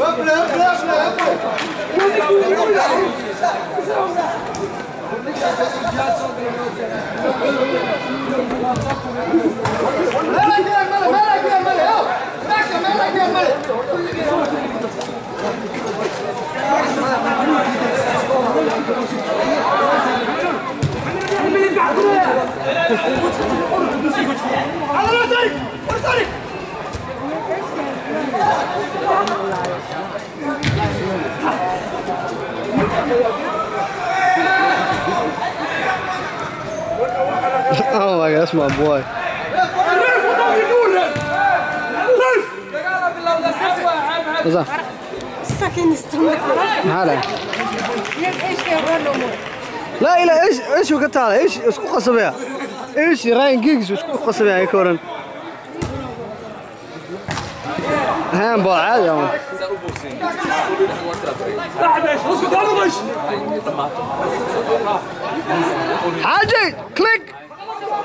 Oh my god, that's my boy. What's up? اسمع ابواي زين الساكن استمر هلا لا لا إيش إيش وقت هذا؟ إيش إيش قصبها إيش راين جيجز؟ إيش قصبها يا كورن؟ هام بو حاجي كليك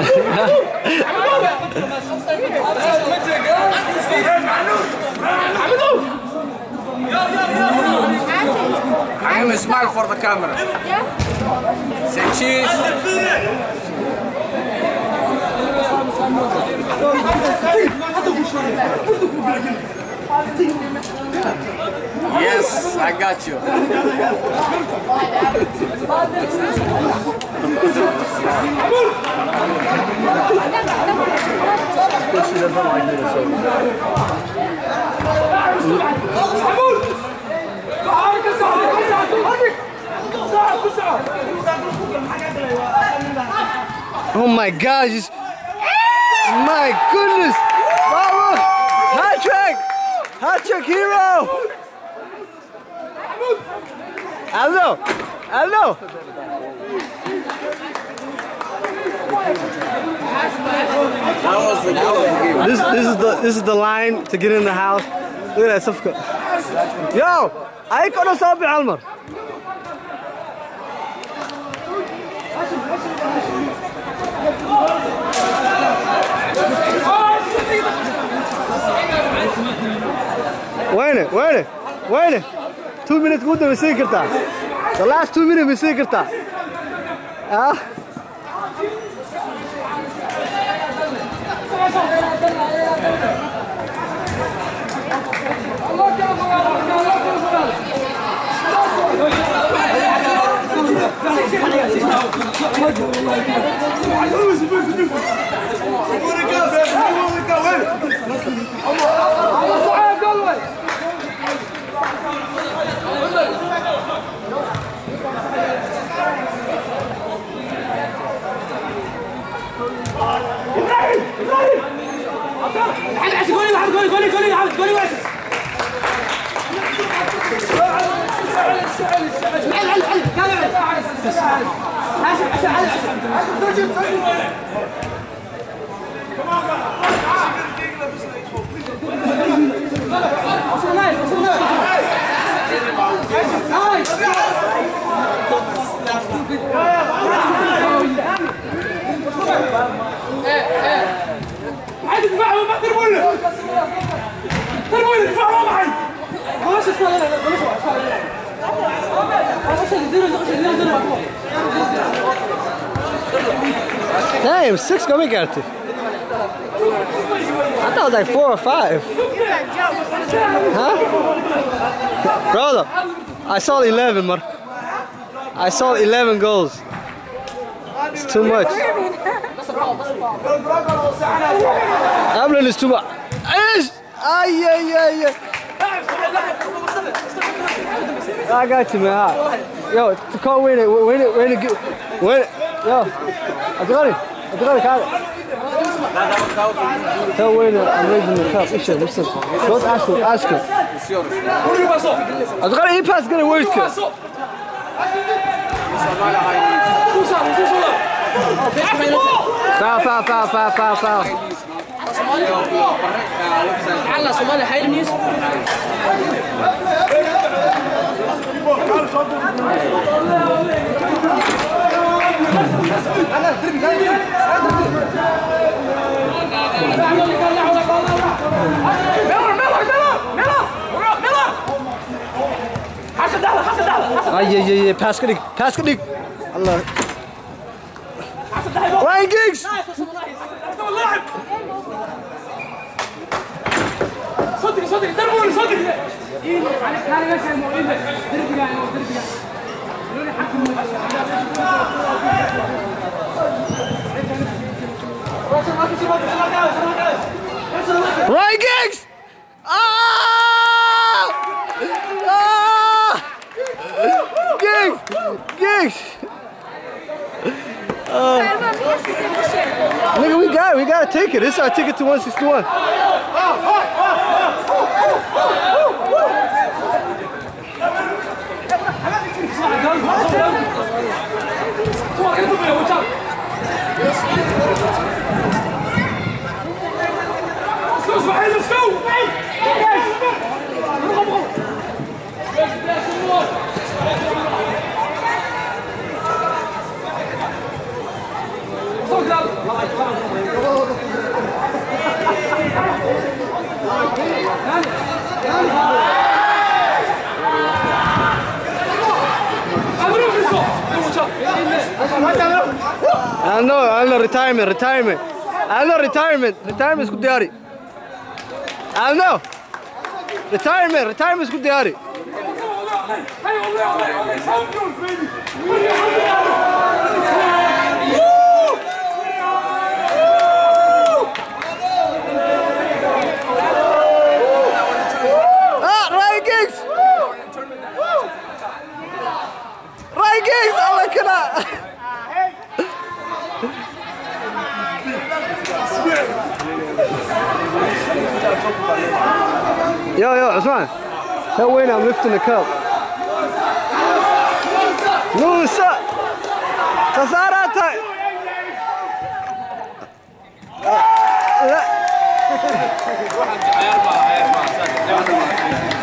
I am smile for the camera. Say cheese. Yes, I got you. Oh my gosh! My goodness! Bravo! Hat! Hatchuk Hero! hello. This, this is the this is the line to get in the house. Look at that Safka. Yo! I call us up Almar. Oh, وينه؟ وينه؟ وينه؟ 2 مينت مدة مسير كرتا the 2 minutes مسير كرتا آه. Thank. جولي جولي جولي عاود جولي واجد على على على عادي معهم ما تقربوا له Damn, six coming at it. I thought it was like four or five. Huh? Brother, I saw 11, man. I saw 11 goals. It's too much. Amlin is too much. Ay, ay, ay, ay. I got you, man. Alright. Yo, to call win it, win it, win it, get- win it. Yo, Adroni, Adroni, got it. Tell Wayne I'm raising the cup. Ish, listen. Don't ask him, ask him. Adroni, he passed gonna work it. Foul, foul, foul, foul, foul, foul. على صومالي حي النيس حسن دهله حسن دهله حسن Ay, ay, ay, ay, pass ka dig, pass ka dig. Allah. حسن دهله Ryan Giggs! مستوى اللاعب صدق صدق دربوني صدق Ryan Giggs! Ah! We got a ticket. This is our ticket to 161. I know, I know retirement, retirement. I know retirement, retirement is good diary. I know. Retirement, retirement is good diary. Hey, Yo, yo, right. Help Wayne, I'm lifting the cup. Loose up. Time.